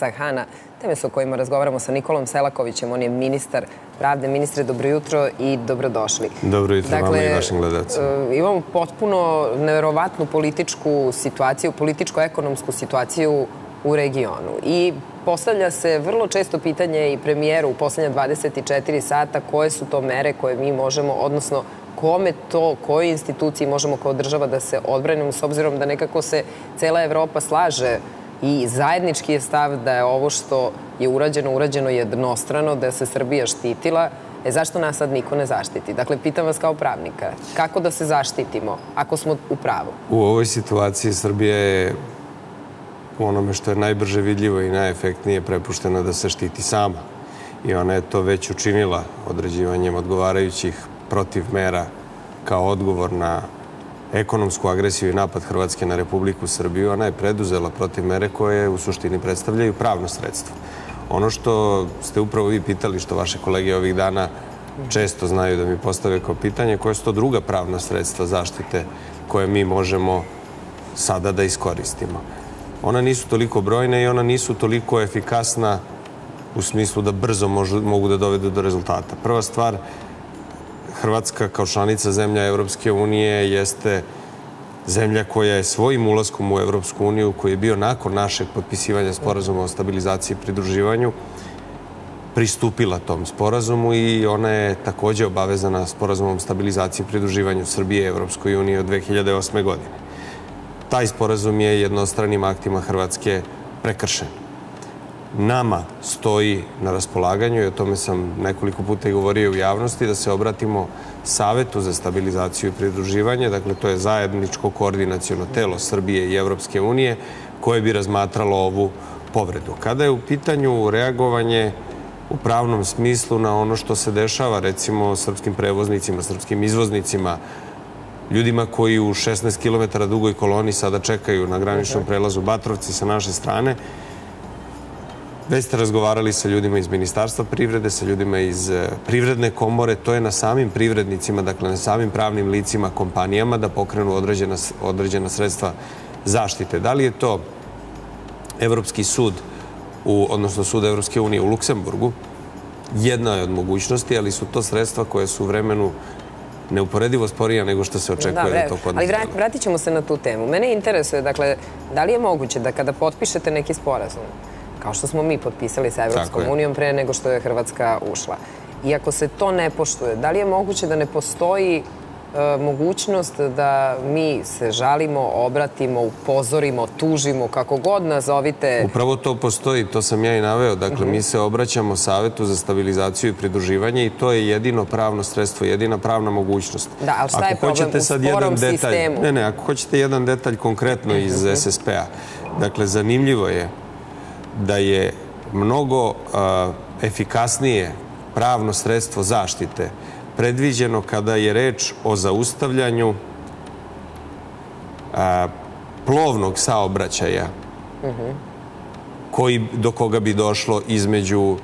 Sahana, teme su o kojima razgovaramo sa Nikolom Selakovićem, on je ministar pravde. Ministre, dobro jutro i dobrodošli. Dobro jutro dakle, vama i vašim gledacima. E, imamo potpuno neverovatnu političku situaciju, političko-ekonomsku situaciju u regionu. I postavlja se vrlo često pitanje i premijeru u poslednja 24 sata koje su to mere koje mi možemo, odnosno kome to, kojoj instituciji možemo kao država da se odbranimo, s obzirom da nekako se cela Evropa slaže i zajednički je stav da je ovo što je urađeno, urađeno jednostrano, da se Srbija štitila. E zašto nas sad niko ne zaštiti? Dakle, pitam vas kao pravnika, kako da se zaštitimo ako smo u pravu? U ovoj situaciji Srbija je u onome što je najbrže vidljivo i najefektnije prepuštena da se štiti sama. I ona je to već učinila određivanjem odgovarajućih protiv mera kao odgovor na ekonomsku agresiju i napad Hrvatske na Republiku Srbiju, ona je preduzela protiv mere koje u suštini predstavljaju pravno sredstvo. Ono što ste upravo vi pitali, što vaše kolege ovih dana često znaju da mi postave kao pitanje, koje su to druga pravna sredstva zaštite koje mi možemo sada da iskoristimo. Ona nisu toliko brojne i ona nisu toliko efikasna u smislu da brzo mogu da dovedu do rezultata. Prva stvar, Hrvatska kao članica zemlja Evropske unije jeste zemlja koja je svojim ulaskom u Evropsku uniju, koji je bio nakon našeg potpisivanja sporazuma o stabilizaciji i pridruživanju, pristupila tom sporazumu i ona je takođe obavezana sporazumom stabilizaciji i pridruživanju Srbije i Evropskoj uniji od 2008. godine. Taj sporazum je jednostranim aktima Hrvatske prekršen nama stoji na raspolaganju i o tome sam nekoliko puta i govorio u javnosti, da se obratimo Savetu za stabilizaciju i pridruživanje, dakle to je zajedničko koordinacijono telo Srbije i Evropske unije koje bi razmatralo ovu povredu. Kada je u pitanju reagovanje u pravnom smislu na ono što se dešava recimo srpskim prevoznicima, srpskim izvoznicima, ljudima koji u 16 km dugoj koloni sada čekaju na graničnom prelazu Batrovci sa naše strane, Već ste razgovarali sa ljudima iz Ministarstva privrede, sa ljudima iz e, Privredne komore. To je na samim privrednicima, dakle na samim pravnim licima, kompanijama da pokrenu određena, određena sredstva zaštite. Da li je to Evropski sud, u, odnosno sud Evropske unije u Luksemburgu, jedna je od mogućnosti, ali su to sredstva koje su u vremenu neuporedivo sporija nego što se očekuje da, da to kod nas. Ali vratit ćemo se na tu temu. Mene interesuje, dakle, da li je moguće da kada potpišete neki sporazum, kao što smo mi potpisali sa Evropskom unijom pre nego što je Hrvatska ušla. I ako se to ne poštuje, da li je moguće da ne postoji e, mogućnost da mi se žalimo, obratimo, upozorimo, tužimo, kako god nazovite... Upravo to postoji, to sam ja i naveo. Dakle, mi se obraćamo Savetu za stabilizaciju i pridruživanje i to je jedino pravno sredstvo, jedina pravna mogućnost. Da, ali šta je problem u sporom sistemu? Ne, ne, ako hoćete jedan detalj konkretno iz SSP-a. Dakle, zanimljivo je da je mnogo efikasnije pravno sredstvo zaštite predviđeno kada je reč o zaustavljanju plovnog saobraćaja koji, do koga bi došlo između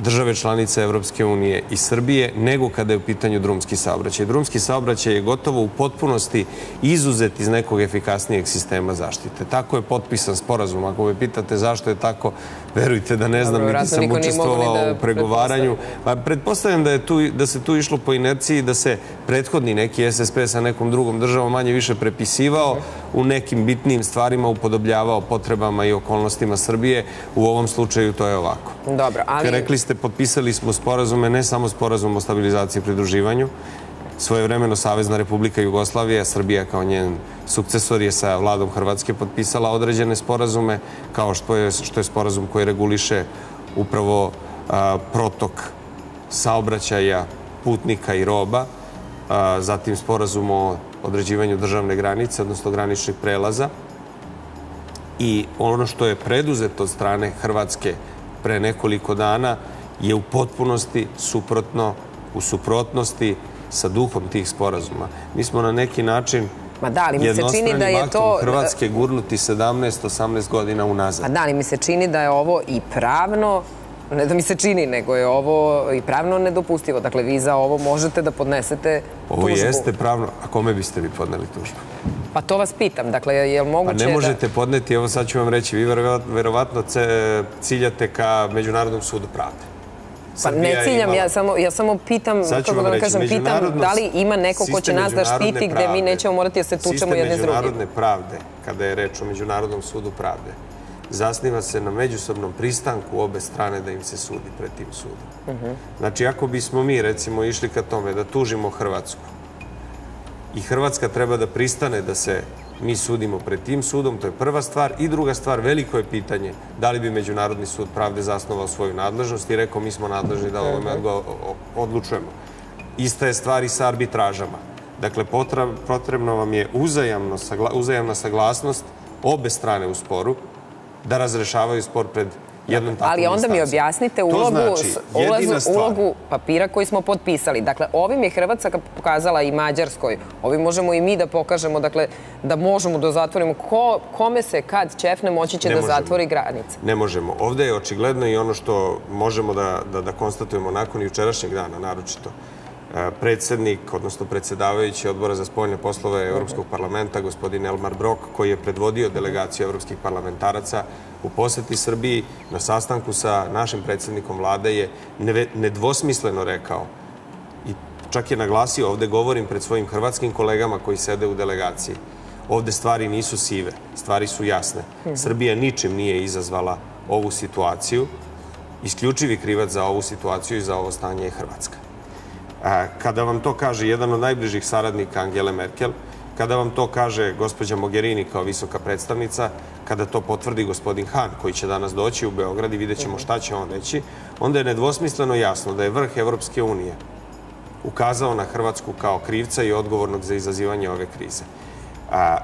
države članice Evropske unije i Srbije, nego kada je u pitanju drumski saobraćaj. Drumski saobraćaj je gotovo u potpunosti izuzet iz nekog efikasnijeg sistema zaštite. Tako je potpisan sporazum. Ako me pitate zašto je tako, verujte da ne znam, niti sam učestvovao da u pregovaranju. Pa pretpostavljam da, je tu, da se tu išlo po inerciji da se prethodni neki SSP sa nekom drugom državom manje više prepisivao, u nekim bitnim stvarima upodobljavao potrebama i okolnostima Srbije. U ovom slučaju to je ovako. Dobro, ali... Rekli ste, potpisali smo sporazume, ne samo sporazum o stabilizaciji i pridruživanju, Svojevremeno Savezna Republika Jugoslavija, Srbija kao njen sukcesor je sa vladom Hrvatske potpisala određene sporazume, kao što je, što je sporazum koji reguliše upravo a, protok saobraćaja putnika i roba, a, zatim sporazum o određivanju državne granice, odnosno graničnih prelaza. I ono što je preduzeto od strane Hrvatske pre nekoliko dana je u potpunosti suprotno, u suprotnosti sa duhom tih sporazuma. Mi smo na neki način Ma da, ali mi se čini da je to... Hrvatske gurnuti 17-18 godina unazad. Ma da, ali mi se čini da je ovo i pravno ne da mi se čini, nego je ovo i pravno nedopustivo. Dakle, vi za ovo možete da podnesete tužbu. Ovo jeste pravno. A kome biste vi podneli tužbu? Pa to vas pitam, dakle, je li Pa moguće ne možete podneti, evo sad ću vam reći, vi verovat- verovatno ciljate ka Međunarodnom sudu pravde. Pa ne ciljam, ja samo, ja samo pitam, kako da vam kažem, pitam da li ima neko ko će sistem nas da štiti gde mi nećemo morati da se tučemo sistem jedni s drugim. međunarodne pravde, kada je reč o Međunarodnom sudu pravde, zasniva se na međusobnom pristanku obe strane da im se sudi pred tim sudom. Mhm. Znači, ako bismo mi, recimo, išli ka tome da tužimo Hrvatsku i Hrvatska treba da pristane da se mi sudimo pred tim sudom, to je prva stvar. I druga stvar, veliko je pitanje da li bi Međunarodni sud pravde zasnovao svoju nadležnost i rekao mi smo nadležni da ovome o- odlučujemo. Ista je stvar i sa arbitražama. Dakle, potrebno vam je uzajamno, uzajamna saglasnost obe strane u sporu da razrešavaju spor pred jednom takvom Ali onda mi objasnite ulogu, znači, ulazu- ulogu papira koji smo potpisali. Dakle, ovim je Hrvatska pokazala i Mađarskoj. Ovim možemo i mi da pokažemo, dakle, da možemo da zatvorimo. Ko, kome se kad ćefne moći će Ne da možemo. zatvori granice? Ne možemo. Ovde je očigledno i ono što možemo da, da, da konstatujemo nakon jučerašnjeg dana, naročito. Predsednik, odnosno predsedavajući odbora za spoljne poslove Evropskog parlamenta, gospodin Elmar Brok, koji je predvodio delegaciju evropskih parlamentaraca u poseti Srbiji na sastanku sa našim predsednikom vlade je nedvosmisleno rekao i čak je naglasio, ovde govorim pred svojim hrvatskim kolegama koji sede u delegaciji, ovde stvari nisu sive, stvari su jasne. Srbija ničim nije izazvala ovu situaciju, isključivi krivac za ovu situaciju i za ovo stanje je Hrvatska. Kada vam to kaže jedan od najbližih saradnika Angele Merkel, kada vam to kaže gospođa Mogherini kao visoka predstavnica, kada to potvrdi gospodin Han, koji će danas doći u Beograd i vidjet ćemo šta će on reći, onda je nedvosmisleno jasno da je vrh Evropske unije ukazao na Hrvatsku kao krivca i odgovornog za izazivanje ove krize. A,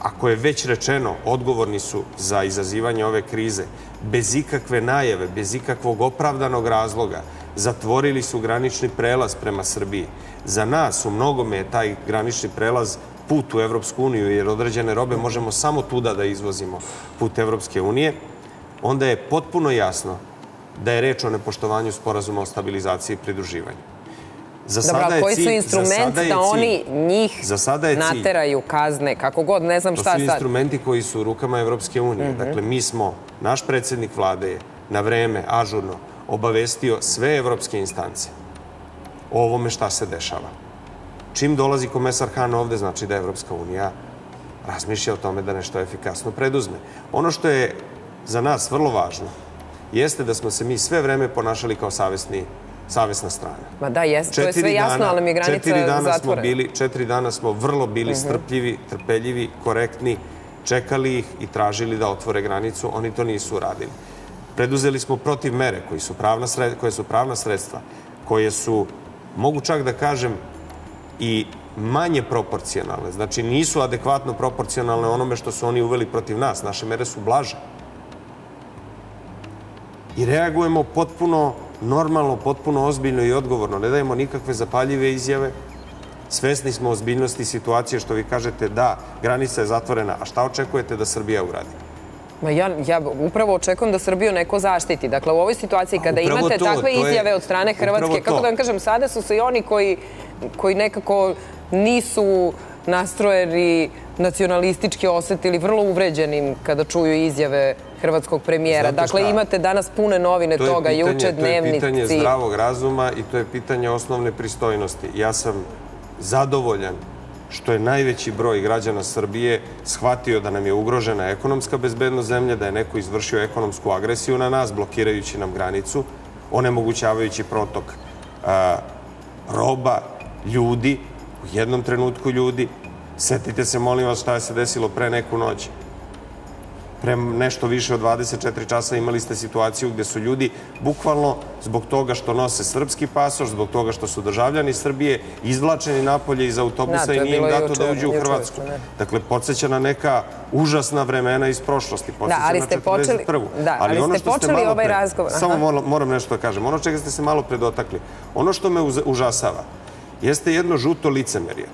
ako je već rečeno, odgovorni su za izazivanje ove krize, bez ikakve najave, bez ikakvog opravdanog razloga, zatvorili su granični prelaz prema Srbiji. Za nas u mnogome je taj granični prelaz put u Evropsku uniju, jer određene robe možemo samo tuda da izvozimo put Evropske unije, onda je potpuno jasno da je reč o nepoštovanju sporazuma o stabilizaciji i pridruživanju. Za sada a je koji su cilj- za instrument da oni njih Za sada je nateraju kazne, kako god, ne znam To šta su sad. instrumenti koji su u rukama Evropske unije. Dakle, mi smo, naš predsednik vlade je na vreme, ažurno, obavestio sve evropske instance o ovome šta se dešava. Čim dolazi komesar Han ovde, znači da Evropska unija razmišlja o tome da nešto efikasno preduzme. Ono što je za nas vrlo važno jeste da smo se mi sve vreme ponašali kao savesni, savesna strana. Ma da, jes, to je sve jasno, ali mi je granica četiri dana smo bili, četiri dana smo vrlo bili strpljivi, trpeljivi, korektni, čekali ih i tražili da otvore granicu, oni to nisu uradili. Preduzeli smo protiv mere koji su pravna sred, koje su pravna sredstva, koje su, mogu čak da kažem, i manje proporcionalne. Znači, nisu adekvatno proporcionalne onome što su oni uveli protiv nas. Naše mere su blaže. I reagujemo potpuno normalno, potpuno ozbiljno i odgovorno. Ne dajemo nikakve zapaljive izjave. Svesni smo ozbiljnosti situacije što vi kažete da, granica je zatvorena. A šta očekujete da Srbija uradi? Ma ja, ja upravo očekujem da Srbiju neko zaštiti. Dakle, u ovoj situaciji kada upravo imate to, takve to je- izjave od strane Hrvatske, kako to. da vam kažem, sada su se i oni koji, koji nekako nisu nastrojeni nacionalistički osetili vrlo uvređenim kada čuju izjave hrvatskog premijera. Dakle, imate danas pune novine To toga, pitanje- juče, To je pitanje dnevnici. zdravog razuma i to je pitanje osnovne pristojnosti. Ja sam zadovoljan što je najveći broj građana Srbije shvatio da nam je ugrožena ekonomska bezbednost zemlje, da je neko izvršio ekonomsku agresiju na nas, blokirajući nam granicu, onemogućavajući protok a, roba, ljudi, u jednom trenutku ljudi. Setite se, molim vas, šta je se desilo pre neku noć pre nešto više od 24 časa imali ste situaciju gde su ljudi bukvalno zbog toga što nose srpski pasoš, zbog toga što su državljani Srbije, izvlačeni napolje iz Da, autobusa to i je nije im dato da uđu u Hrvatsku. Dakle, podsjeća na neka užasna vremena iz prošlosti. Podsjeća ali na ste počeli- 41.. da, ali ste počeli ovaj pre- razgovor, Samo moram, moram nešto da kažem. Ono čega ste se malo pre dotakli. Ono što me užasava jeste jedno žuto licemerje.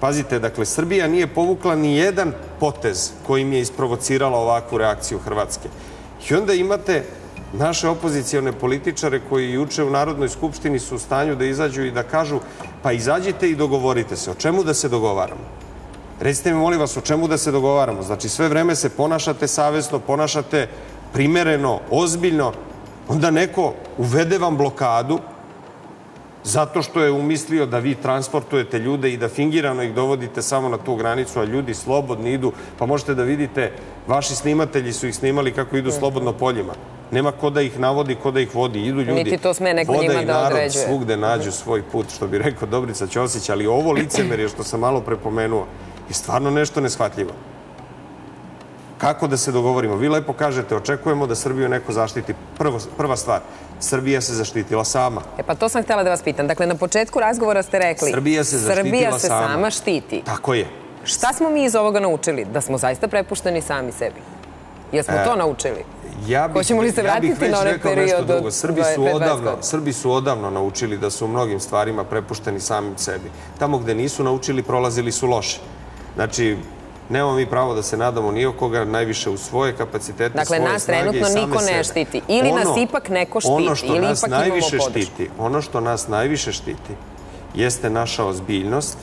Pazite, dakle, Srbija nije povukla ni jedan potez kojim je isprovocirala ovakvu reakciju Hrvatske. I onda imate naše opozicione političare koji juče u Narodnoj skupštini su u stanju da izađu i da kažu pa izađite i dogovorite se. O čemu da se dogovaramo? Recite mi, molim vas, o čemu da se dogovaramo? Znači, sve vreme se ponašate savjesno, ponašate primereno, ozbiljno, onda neko uvede vam blokadu zato što je umislio da vi transportujete ljude i da fingirano ih dovodite samo na tu granicu, a ljudi slobodni idu, pa možete da vidite, vaši snimatelji su ih snimali kako idu slobodno poljima. Nema ko da ih navodi, ko da ih vodi. Idu ljudi. Niti to sme neko njima da određuje. Voda i narod svugde nađu svoj put, što bi rekao Dobrica Ćosić, ali ovo licemerje što sam malo prepomenuo je stvarno nešto neshvatljivo. Kako da se dogovorimo? Vi lepo kažete, očekujemo da Srbiju neko zaštiti. Prvo, prva stvar, Srbija se zaštitila sama. E pa to sam htjela da vas pitam. Dakle, na početku razgovora ste rekli Srbija se zaštitila Srbija se sama. sama štiti. Tako je. Šta smo mi iz ovoga naučili? Da smo zaista prepušteni sami sebi. Jesmo E, to naučili? Ja bih, Hoćemo li se vratiti na onaj period nešto od drugo. Srbi su, 25 odavno? Srbi su odavno naučili da su u mnogim stvarima prepušteni samim sebi. Tamo gde nisu naučili, prolazili su loše. Znači, nemamo mi pravo da se nadamo ni koga, najviše u svoje kapacitete, Dakle, svoje nas snage i trenutno same niko ne sebe. štiti. Ili nas ipak neko štiti, ono što ili nas ipak najviše štiti, ono što nas najviše štiti jeste naša ozbiljnost,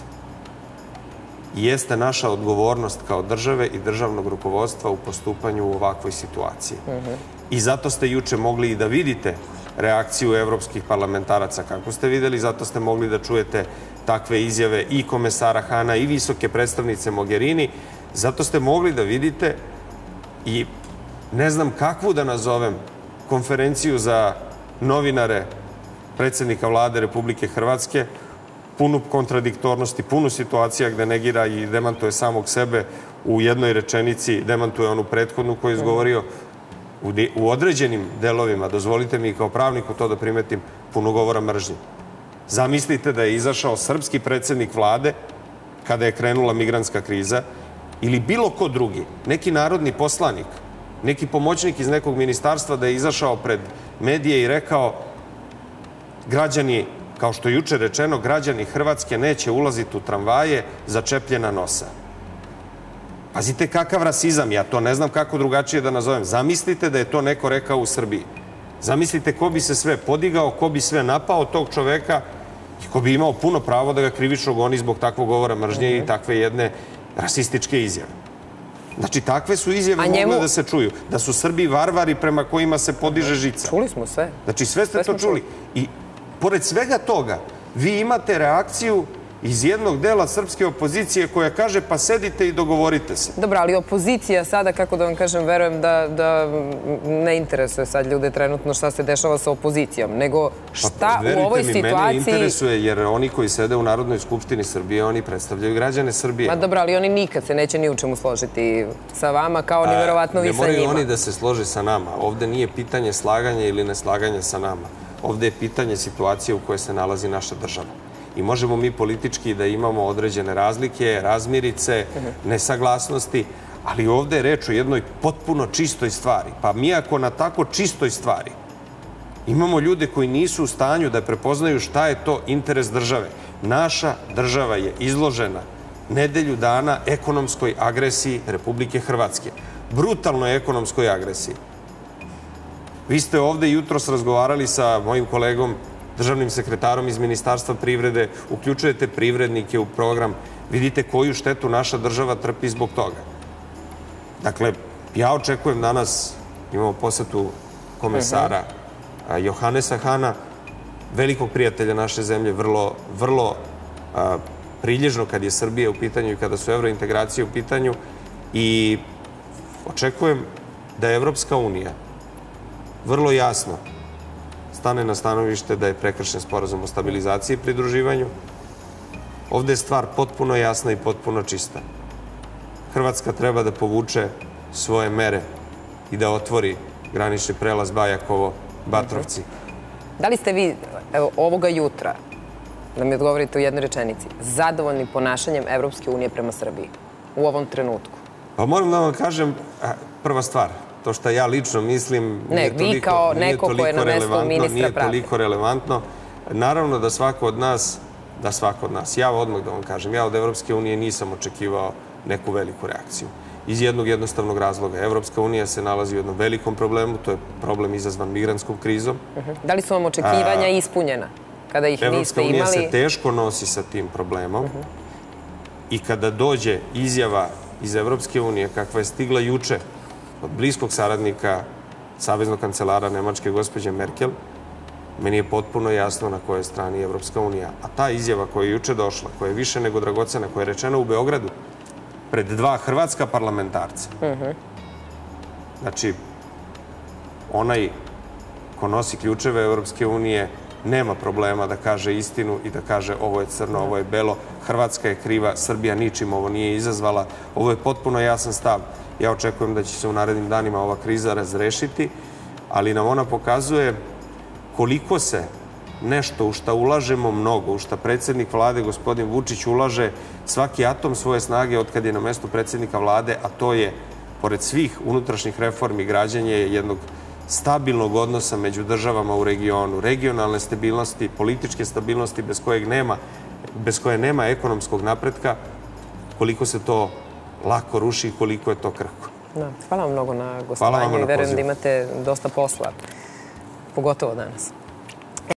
jeste naša odgovornost kao države i državnog rukovodstva u postupanju u ovakvoj situaciji. I zato ste juče mogli i da vidite reakciju evropskih parlamentaraca kako ste videli, zato ste mogli da čujete takve izjave i komesara Hana i visoke predstavnice Mogherini, zato ste mogli da vidite i ne znam kakvu da nazovem konferenciju za novinare predsednika vlade Republike Hrvatske, punu kontradiktornosti, punu situacija gde negira i demantuje samog sebe u jednoj rečenici, demantuje onu prethodnu koju je izgovorio u, u određenim delovima, dozvolite mi kao pravniku to da primetim, puno govora mržnje. Zamislite da je izašao srpski predsednik vlade kada je krenula migrantska kriza ili bilo ko drugi, neki narodni poslanik, neki pomoćnik iz nekog ministarstva da je izašao pred medije i rekao građani, kao što je juče rečeno, građani Hrvatske neće ulaziti u tramvaje začepljena nosa. Pazite kakav rasizam, ja to ne znam kako drugačije da nazovem. Zamislite da je to neko rekao u Srbiji. Zamislite ko bi se sve podigao, ko bi sve napao tog čoveka i ko bi imao puno pravo da ga krivično goni zbog takvog govora mržnje i takve jedne rasističke izjave. Znači, takve su izjave A mogle njemu- da se čuju. Da su Srbi varvari prema kojima se podiže žica. Čuli smo sve. Znači, sve ste Sve to smo čuli. I pored svega toga, vi imate reakciju iz jednog dela srpske opozicije koja kaže pa sedite i dogovorite se. Dobro, ali opozicija sada, kako da vam kažem, verujem da, da ne interesuje sad ljude trenutno šta se dešava sa opozicijom, nego šta Pa, verujte u ovoj mi, Mene situaciji... interesuje jer oni koji sede u Narodnoj skupštini Srbije, oni predstavljaju građane Srbije. Ma dobro, ali oni nikad se neće ni u čemu složiti sa vama, kao ni verovatno vi ne sa moraju njima. oni da se slože sa nama. Ovde nije pitanje slaganja ili neslaganja sa nama. Ovde je pitanje situacije u kojoj se nalazi naša država. I možemo mi politički da imamo određene razlike, razmirice, nesaglasnosti, ali ovde je reč o jednoj potpuno čistoj stvari. Pa mi ako na tako čistoj stvari imamo ljude koji nisu u stanju da prepoznaju šta je to interes države. Naša država je izložena nedelju dana ekonomskoj agresiji Republike Hrvatske. Brutalnoj ekonomskoj agresiji. Vi ste ovde jutros razgovarali sa mojim kolegom, državnim sekretarom iz Ministarstva privrede, uključujete privrednike u program, vidite koju štetu naša država trpi zbog toga. Dakle, ja očekujem danas, imamo posetu komesara a, Johanesa Hana, velikog prijatelja naše zemlje, vrlo, vrlo prilježno kad je Srbija u pitanju i kada su evrointegracije u pitanju. I očekujem da je Evropska unija vrlo jasno stane na stanovište da je prekršen sporazum o stabilizaciji i pridruživanju. Ovde je stvar potpuno jasna i potpuno čista. Hrvatska treba da povuče svoje mere i da otvori granični prelaz Bajakovo-Batrovci. Da li ste vi, evo, ovoga jutra, da mi odgovorite u jednoj rečenici, zadovoljni ponašanjem Evropske unije prema Srbiji u ovom trenutku? Pa moram da vam kažem, prva stvar, to što ja lično mislim... Ne, nije vi toliko, kao nije neko ko je toliko na ministra Nije pravde. toliko relevantno. Naravno da svako od nas, da svako od nas, ja odmah da vam kažem, ja od Evropske unije nisam očekivao neku veliku reakciju. Iz jednog jednostavnog razloga. Evropska unija se nalazi u jednom velikom problemu, to je problem izazvan migrantskom krizom. Da li su vam očekivanja ispunjena kada ih Evropska niste unija imali? se teško nosi sa tim problemom. I kada dođe izjava iz Evropske unije, kakva je stigla juče od bliskog saradnika Saveznog kancelara Nemačke gospođe Merkel, meni je potpuno jasno na kojoj strani je Evropska unija. A ta izjava koja je juče došla, koja je više nego dragocena, koja je rečena u Beogradu, pred dva hrvatska parlamentarca, znači, onaj ko nosi ključeve Evropske unije nema problema da kaže istinu i da kaže ovo je crno, ovo je belo, Hrvatska je kriva, Srbija ničim ovo nije izazvala. Ovo je potpuno jasan stav. Ja očekujem da će se u narednim danima ova kriza razrešiti, ali nam ona pokazuje koliko se nešto u šta ulažemo mnogo, u šta predsednik vlade, gospodin Vučić, ulaže svaki atom svoje snage od kad je na mestu predsednika vlade, a to je, pored svih unutrašnjih reformi, građanje jednog stabilnog odnosa među državama u regionu, regionalne stabilnosti, političke stabilnosti bez kojeg nema, bez koje nema ekonomskog napretka, koliko se to lako ruši i koliko je to krhko. Da, hvala vam mnogo na gostovanju i verujem da imate dosta posla, pogotovo danas.